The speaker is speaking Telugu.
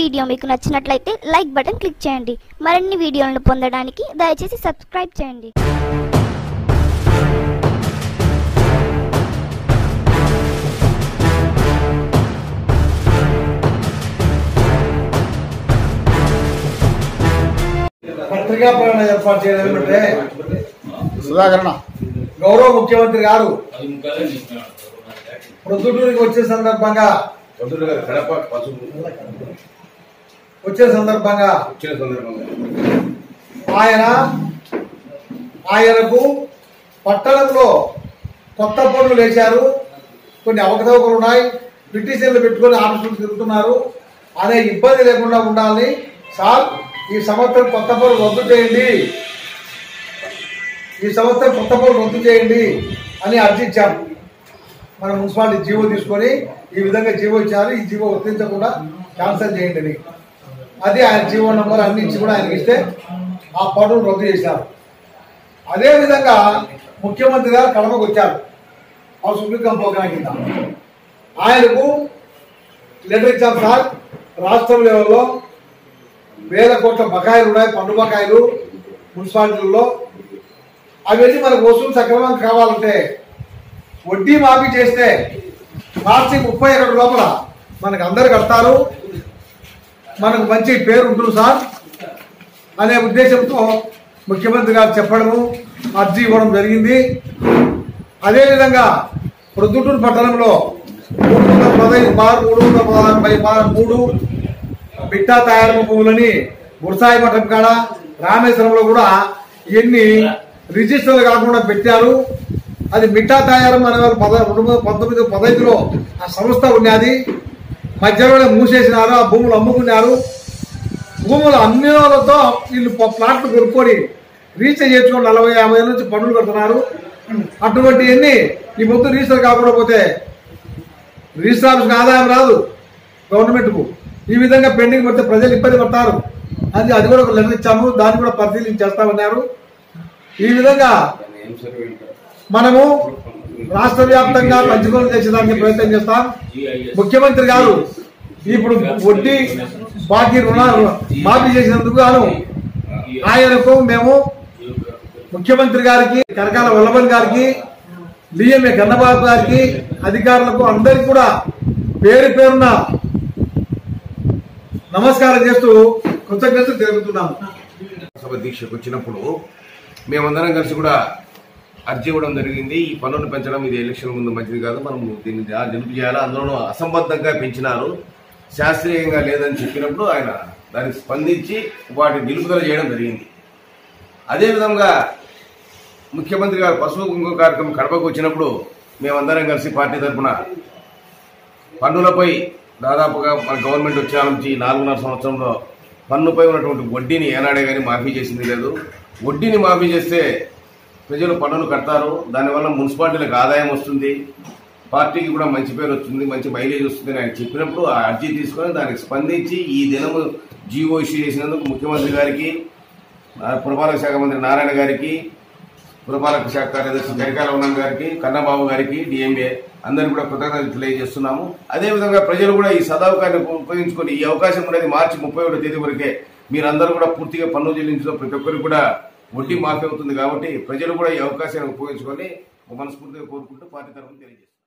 వీడియో మీకు నచ్చినట్లయితే లైక్ బటన్ క్లిక్ చేయండి. మరిన్ని వీడియోలను పొందడానికి దయచేసి సబ్స్క్రైబ్ చేయండి. పత్రికా ప్రకటన ఏర్పాటు చేయడం ఏమంటే సుధాకరణ. గౌరవ ముఖ్యమంత్రి గారు ప్రొద్దుటూరికి వచ్చే సందర్భంగా పొద్దున కదా కడప పసుపు వచ్చే సందర్భంగా వచ్చిన సందర్భంగా. ఆయన ఆయనకు పట్టణంలో కొత్త పనులు వేశారు కొన్ని అవకతవకలు ఉన్నాయి. పిటిషన్లు పెట్టుకొని ఆఫీసులు తిరుగుతున్నారు. అనే ఇబ్బంది లేకుండా ఉండాలని సార్ ఈ సంవత్సరం కొత్త పనులు రద్దు చేయండి. ఈ సంవత్సరం కొత్త పనులు రద్దు చేయండి అని అర్జించాము మన మున్సిపాలిటీ జీవో తీసుకొని ఈ విధంగా జీవో ఇచ్చారు. ఈ జీవో వర్తించకుండా క్యాన్సిల్ చేయండి అని. అది ఆయన జీవో నంబర్ అన్ని ఇచ్చి కూడా ఆయనకి ఇస్తే ఆ పనులు రద్దు చేశారు. అదేవిధంగా ముఖ్యమంత్రి గారు కడపకు వచ్చారు. ఆ సుప్రీం ప్రోగ్రాం కింద. ఆయనకు లెటర్ ఇచ్చాం సార్ రాష్ట్రం లెవెల్లో వేల కోట్ల బకాయిలు ఉన్నాయి పన్ను బకాయిలు మున్సిపాలిటీల్లో. అవన్నీ మనకు వసూలు సక్రమంగా కావాలంటే వడ్డీ మాఫీ చేస్తే మార్చి ముప్పై ఒకటి లోపల మనకు అందరు కడతారు. మనకు మంచి పేరు ఉంటుంది సార్. అనే ఉద్దేశంతో ముఖ్యమంత్రి గారు చెప్పడము అర్జీ ఇవ్వడం జరిగింది. అదేవిధంగా ప్రొద్దుటూరు పట్టణంలో మూడు వందల పదహైదు బార్ మూడు వందల పదహారు బార్ మూడు బిట్టా తయారు భూములని గురసాయి మఠం కాడ రామేశ్వరంలో కూడా ఇవన్నీ రిజిస్టర్లు కాకుండా పెట్టారు. అది మిట్టా తయారు వారు పద రెండు వందల పంతొమ్మిది పదహైదులో ఆ సంస్థ ఉన్నది. మధ్యలోనే మూసేసినారు ఆ భూములు అమ్ముకున్నారు. భూములు అన్ని వాళ్ళతో వీళ్ళు ప్లాట్లు కొనుక్కొని రీఛార్జ్ చేసుకొని నలభై యాభై ఏళ్ళ నుంచి పన్నులు కడుతున్నారు. అటువంటివన్నీ ఈ మొత్తం రిజిస్టర్ కాకుండా పోతే రిజిస్టర్ ఆఫీస్కి ఆదాయం రాదు గవర్నమెంట్కు ఈ విధంగా పెండింగ్ పడితే ప్రజలు ఇబ్బంది పడతారు. అది అది కూడా ఒక లెటర్ ఇచ్చాము దాన్ని కూడా పరిశీలన చేస్తామన్నారు. ఈ విధంగా? మనము రాష్ట్ర వ్యాప్తంగా పంచుకోవడం చేసేదానికి ప్రయత్నం చేస్తాం. ముఖ్యమంత్రి గారు ఇప్పుడు వడ్డీ బాకీ రుణాలు మాఫీ చేసినందుకు గాను ఆయనకు మేము ముఖ్యమంత్రి గారికి కరకాల వల్లభన్ గారికి డిఎంఏ కన్నబాబు గారికి అధికారులకు అందరికి కూడా పేరు పేరున నమస్కారం చేస్తూ కృతజ్ఞతలు తెలుపుతున్నాము. సభ దీక్షకు వచ్చినప్పుడు మేమందరం కలిసి కూడా అర్జీ ఇవ్వడం జరిగింది. ఈ పన్నులు పెంచడం ఇది ఎలక్షన్ ముందు మంచిది కాదు. మనం దీన్ని నిలుపు చేయాలి. అందులోనూ అసంబద్ధంగా పెంచినారు. శాస్త్రీయంగా లేదని చెప్పినప్పుడు ఆయన దానికి స్పందించి వాటి నిలుపుదల చేయడం జరిగింది. అదేవిధంగా ముఖ్యమంత్రి గారు పశువు కుంకుమ కార్యక్రమం కడపకు వచ్చినప్పుడు మేమందరం కలిసి పార్టీ తరఫున పన్నులపై దాదాపుగా మన గవర్నమెంట్ వచ్చిన నుంచి నాలుగున్నర సంవత్సరంలో పన్నుపై ఉన్నటువంటి వడ్డీని ఏనాడే కానీ మాఫీ చేసింది లేదు. వడ్డీని మాఫీ చేస్తే ప్రజలు పన్నులు కడతారు. దానివల్ల మున్సిపాలిటీలకు ఆదాయం వస్తుంది. పార్టీకి కూడా మంచి పేరు వస్తుంది మంచి మైలేజ్ వస్తుంది అని ఆయన చెప్పినప్పుడు ఆ అర్జీ తీసుకొని దానికి స్పందించి ఈ దినము జీవో ఇష్యూ చేసినందుకు ముఖ్యమంత్రి గారికి పురపాలక శాఖ మంత్రి నారాయణ గారికి పురపాలక శాఖ కార్యదర్శి గరికాల ఉన్నం గారికి కన్నబాబు గారికి డిఎంఏ అందరికీ కూడా కృతజ్ఞతలు తెలియజేస్తున్నాము. అదేవిధంగా ప్రజలు కూడా ఈ సదావకాన్ని ఉపయోగించుకొని ఈ అవకాశం అనేది మార్చి ముప్పై ఒకటో తేదీ వరకే మీరందరూ కూడా పూర్తిగా పన్ను చెల్లించడం ప్రతి ఒక్కరికి కూడా వడ్డీ మాఫీ అవుతుంది కాబట్టి ప్రజలు కూడా ఈ అవకాశాన్ని ఉపయోగించుకొని మనస్ఫూర్తిగా కోరుకుంటూ పార్టీ తరఫున తెలియజేస్తారు